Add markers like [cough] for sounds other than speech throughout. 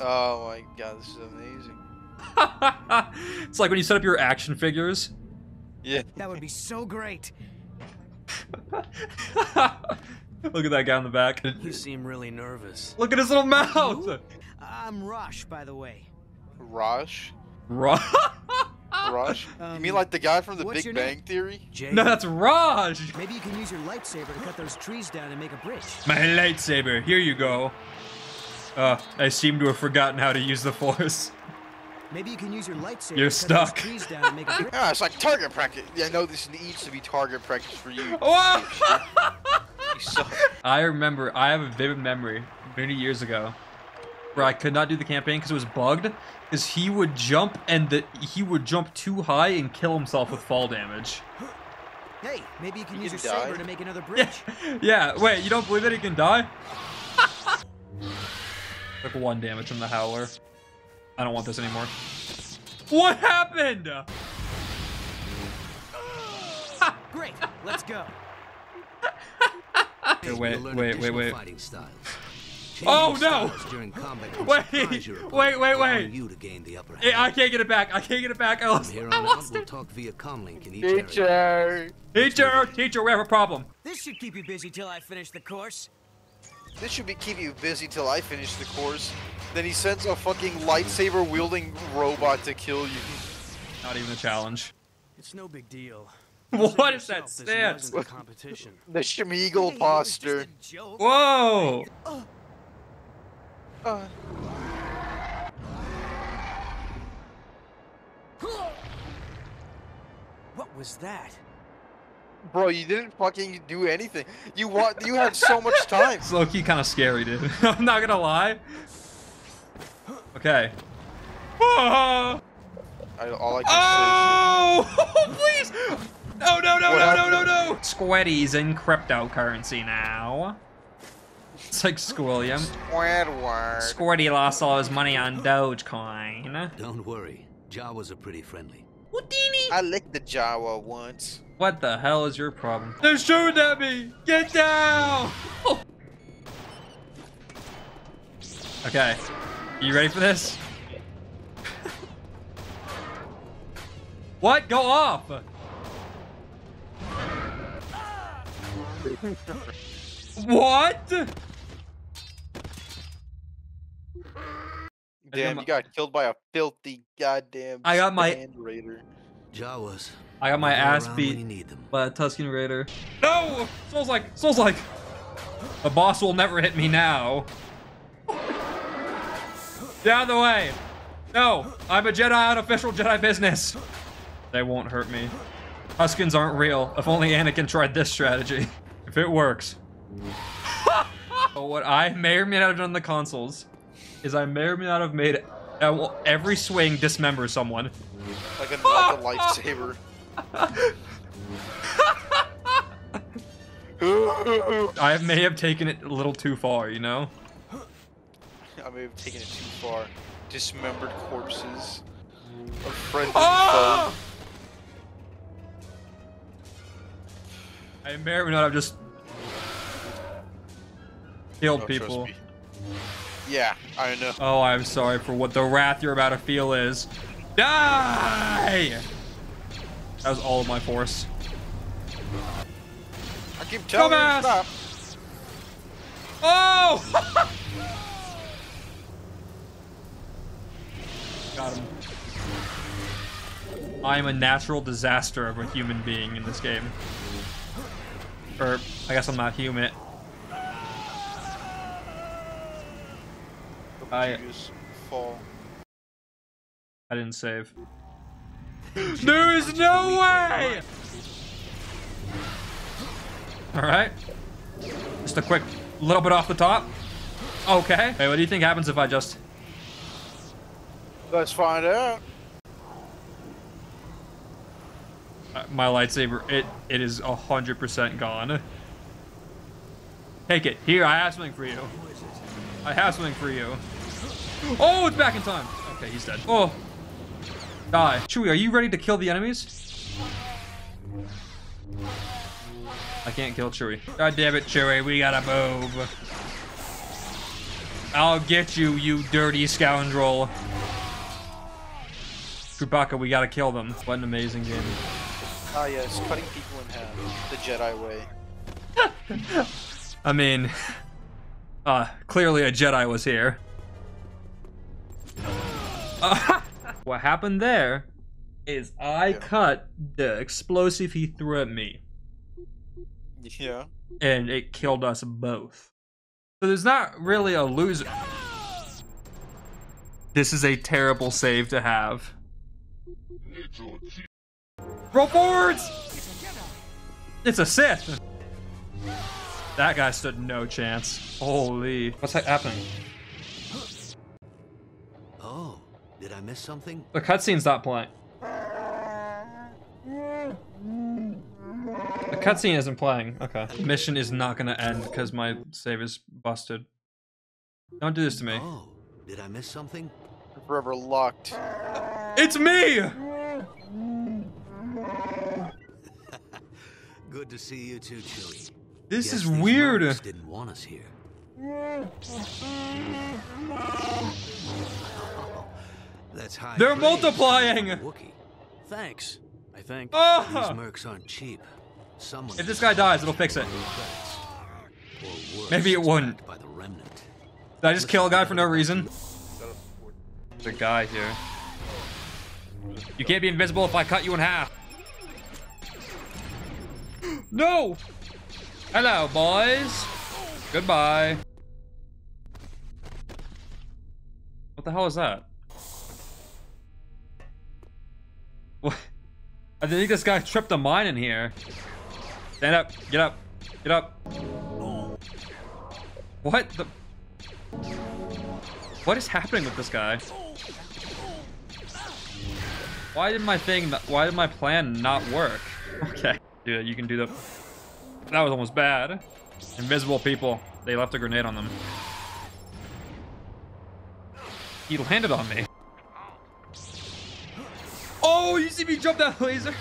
Oh my god, this is amazing. [laughs] it's like when you set up your action figures. Yeah. That would be so great. [laughs] Look at that guy in the back. You seem really nervous. Look at his little mouth. I'm Rush, by the way. Rush? Raj. [laughs] Rush? you Um, mean like the guy from the Big Bang name? Theory? Jay. No, that's Raj. Maybe you can use your lightsaber to cut those trees down and make a bridge. My lightsaber. Here you go. Uh, I seem to have forgotten how to use the Force. Maybe you can use your lightsaber You're to cut those stuck. trees down and make a. [laughs] Yeah, it's like target practice. Yeah, no, this needs to be target practice for you. [laughs] Whoa! You suck. I remember, I have a vivid memory many years ago where I could not do the campaign because it was bugged. Because he would jump and the, he would jump too high and kill himself with fall damage. Hey, maybe you can You use your die. saber to make another [laughs] bridge. Yeah. Yeah, wait, you don't believe that he can die? Took one damage from the Howler. I don't want this anymore. What happened? [laughs] Great, let's go. [laughs] Okay, wait, wait, wait, wait. fighting styles. Oh, no! during combat [laughs] can Wait, surprise your opponent, wait, wait, wait. You to gain the upper hand. Hey, I can't get it back. I can't get it back. I lost, From here I on out, lost we'll it. talk via comlink in each area. Teacher! Teacher, teacher, we have a problem. This should keep you busy till I finish the course. This should be keep you busy till I finish the course. Then he sends a fucking lightsaber wielding robot to kill you. Not even a challenge. It's no big deal. [laughs] What is that this stance? wasn't a competition. [laughs] The Schmeagle Hey, posture. it was just a joke. Whoa! Uh, What was that? Bro, you didn't fucking do anything. You want you had so much time. It's low-key kind of scary, dude. [laughs] I'm not gonna lie. Okay. Ah! I, all I can [laughs] Oh! Please! No, no, no, What no, no, happened? no, no! Squiddy's in cryptocurrency now. It's like Squilliam. Squidward. Squiddy lost all his money on Dogecoin. Don't worry, Jawas are pretty friendly. Houdini! I licked the Jawa once. What the hell is your problem? They're shooting at me! Get down! [laughs] Okay. You ready for this? [laughs] what? Go off! [laughs] what? Damn, you got killed by a filthy goddamn I got my-. Jawas. I got my ass beat. By a Tusken Raider. No! Soul's like, Soul's like, the boss will never hit me now. Get out of the way. No, I'm a Jedi on official Jedi business. They won't hurt me. Tuskens aren't real. If only Anakin tried this strategy. If it works. [laughs] but what I may or may not have done in the consoles is I may or may not have made every swing dismember someone. Like a, like a [laughs] lightsaber. [laughs] I may have taken it a little too far, you know? I may have taken it too far. Dismembered corpses of friend and Ah! I may or may not have just killed Oh, trust people. Yeah, I know. Oh, I'm sorry for what the wrath you're about to feel is. Die! That was all of my force. I keep telling you stop. Oh! [laughs] Got him. I am a natural disaster of a human being in this game. Or, I guess I'm not human. I- fall. I didn't save. [laughs] There is no way! Alright. Just a quick little bit off the top. Okay. Hey, what do you think happens if I just... Let's find out. uh, my lightsaber, it it is 100% gone. Take it. Here, I have something for you. I have something for you. Oh, it's back in time. Okay, he's dead. Oh. Die. Chewie, are you ready to kill the enemies? I can't kill Chewie. God damn it, Chewie, we gotta move. I'll get you, you dirty scoundrel. Chewbacca, we gotta kill them. What an amazing game. Ah yes, cutting people in half. The Jedi way. I mean, uh, clearly a Jedi was here. [laughs] Uh, what happened there is I cut the explosive he threw at me, Yeah. and it killed us both. So there's not really a loser. This is a terrible save to have. Roll forwards! It's a Sith! That guy stood no chance. Holy. What's that happening? I miss something? The cutscene's not playing. The cutscene isn't playing. Okay. Mission is not gonna end because my save is busted. Don't do this to me. Oh, did I miss something? Forever locked. It's me! [laughs] Good to see you too, Chewie. This Guess is weird. mercs Didn't want us here. [laughs] That's high. They're praise multiplying! for a Wookiee. Thanks, I think. oh. These mercs aren't cheap. Someone If this guy dies, it'll fix it. worse, Maybe it wouldn't. By the remnant. Did I just kill a guy for no reason? There's a guy here. You can't be invisible if I cut you in half. [gasps] No! Hello, boys. Goodbye. What the hell is that? What? I think this guy tripped a mine in here. Stand up. Get up. Get up. What the? What is happening with this guy? Why did my thing, why did my plan not work? [laughs] Okay, dude, you can do that. That was almost bad. Invisible people, they left a grenade on them. He landed on me. Me jump that laser?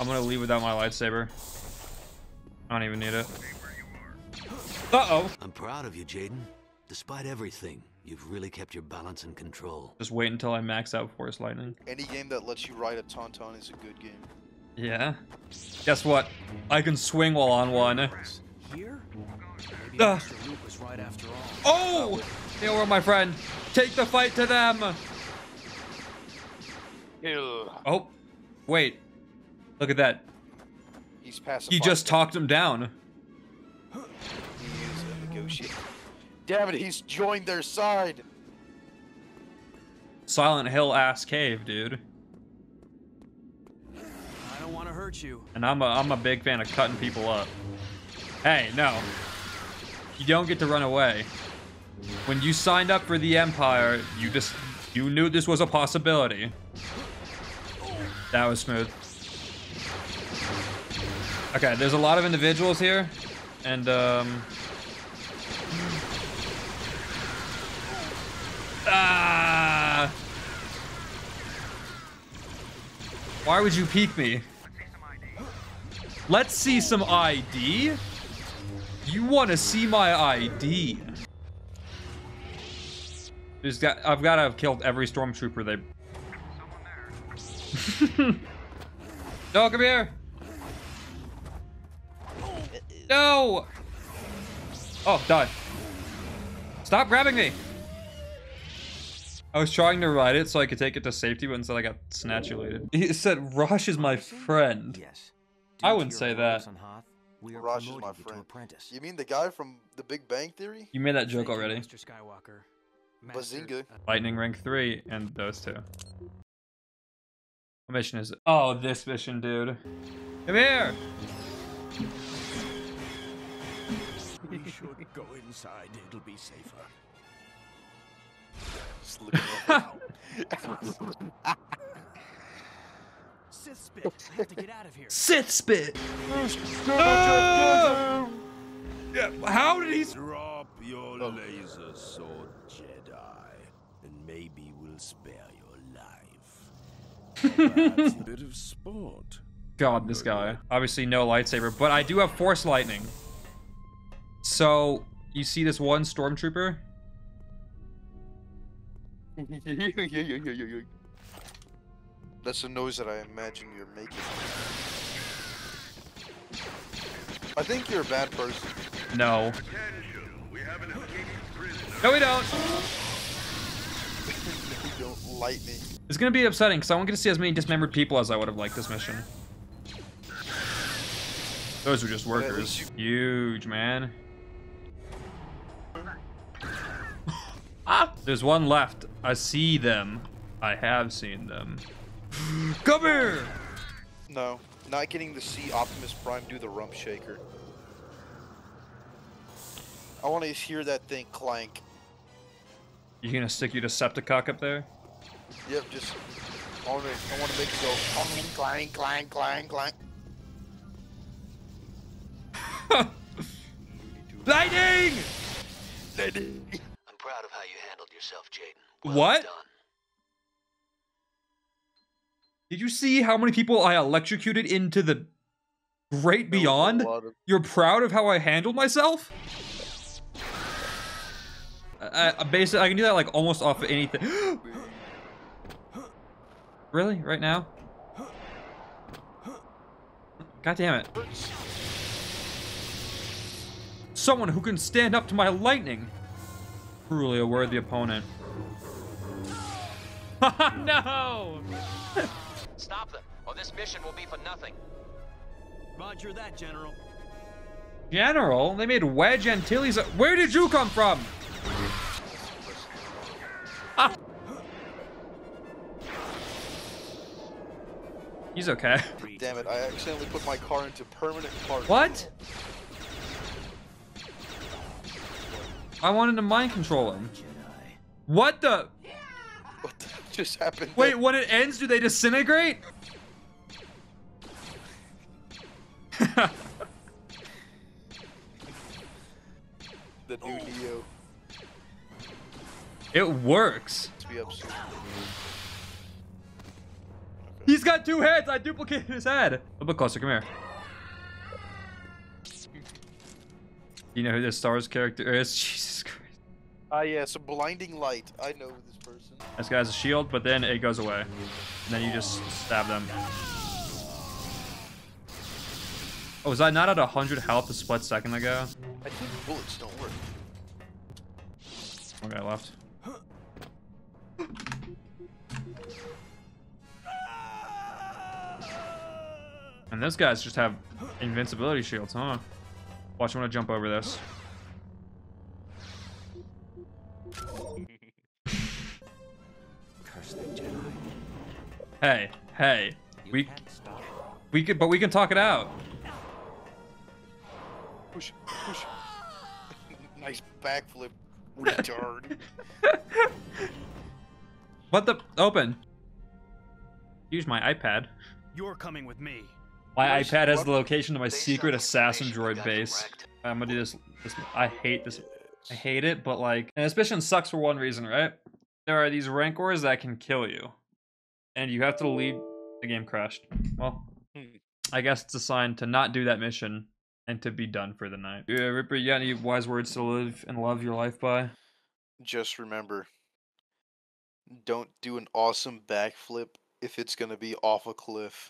I'm gonna leave without my lightsaber. I don't even need it. Uh-oh. I'm proud of you, Jaden. Despite everything, you've really kept your balance and control. Just wait until I max out Force Lightning. Any game that lets you ride a tauntaun is a good game. Yeah. Guess what? I can swing while on one. Here? Maybe Ugh. Mr. Luke was right after all. Oh! They were my friend. Take the fight to them. Ew. Oh, wait. Look at that. He's passive. He just talked him down. He is a negotiator. Damn it, he's joined their side. Silent Hill ass cave, dude. I don't want to hurt you. And I'm a I'm a big fan of cutting people up. Hey, no. You don't get to run away. When you signed up for the Empire, you just you knew this was a possibility. That was smooth. Okay, there's a lot of individuals here, and um. Ah! Why would you peek me? Let's see some ID. You want to see my ID? Got. I've got to have killed every stormtrooper they. [laughs] no, come here. No. Oh, die. Stop grabbing me. I was trying to ride it so I could take it to safety, but instead I got snatchulated. He said, "Rush is my friend." Yes. I Due to wouldn't say that. on Hoth, we are Raj is my promoting you to friend. apprentice. You mean the guy from The Big Bang Theory? You made that joke already. Master Skywalker. Master, Bazinga. Lightning Ring 3 and those two. What mission is it? Oh, this mission, dude. Come here! We should go inside. It'll be safer. Just looking around. Sith spit. I have to get out of here. Sith spit! Ah! Yeah, how did he... Drop your laser sword, Jedi, and maybe we'll spare your life. Perhaps a [laughs] bit of sport. God, this guy. Obviously no lightsaber, but I do have Force Lightning. So, you see this one stormtrooper? [laughs] That's the noise that I imagine you're making. I think you're a bad person. No. No, we don't. You don't light me. It's gonna be upsetting because I won't get to see as many dismembered people as I would have liked this mission. Those are just workers. Huge, man. ah! [laughs] There's one left. I see them. I have seen them. [gasps] Come here! No, not getting to see Optimus Prime do the rump shaker. I want to hear that thing clank. You gonna stick your Decepticock up there? Yep, just. I want to. I want to make it go clang, clang, clang, clang, clank. [laughs] Lightning! I'm proud of how you handled yourself, Jaden. What? done. Did you see how many people I electrocuted into the great beyond? Of- You're proud of how I handled myself? [gasps] I, I basically I can do that like almost off of anything. [gasps] really? Right now? God damn it. Someone who can stand up to my lightning. Truly a worthy opponent. [laughs] no! Stop them, or this mission will be for nothing. Roger that, General. General, they made Wedge Antilles. Where did you come from? Ah. He's okay. Damn it! I accidentally put my car into permanent park. What? I wanted to mind control him. What the? What the [laughs] just happened? Wait, when it ends, do they disintegrate? [laughs] The new Neo. it works. He's got two heads. I duplicated his head. A little bit closer. Come here. You know who this Star Wars character is? [laughs] Jesus Christ. Ah, yes, a blinding light. I know this person. This guy has a shield, but then it goes away. And then you just stab them. Oh, was I not at 100 health a split second ago? I think bullets don't work. One guy left. And those guys just have invincibility shields, huh? Watch, I'm gonna jump over this. Curse the Jedi. Hey, hey, You we can't stop it. we could, but we can talk it out. Push, push. [laughs] nice backflip, retard. [laughs] What the? Open. Use my iPad. You're coming with me. My Where's- iPad has the location of my secret assassin droid base. direct, I'm gonna do this, this. I hate this. I hate it, but like, and this mission sucks for one reason, right? There are these rancors that can kill you, and you have to lead. The game crashed. Well, Hmm. I guess it's a sign to not do that mission and to be done for the night. Yeah, Ripper, you got any wise words to live and love your life by? Just remember, don't do an awesome backflip if it's gonna be off a cliff.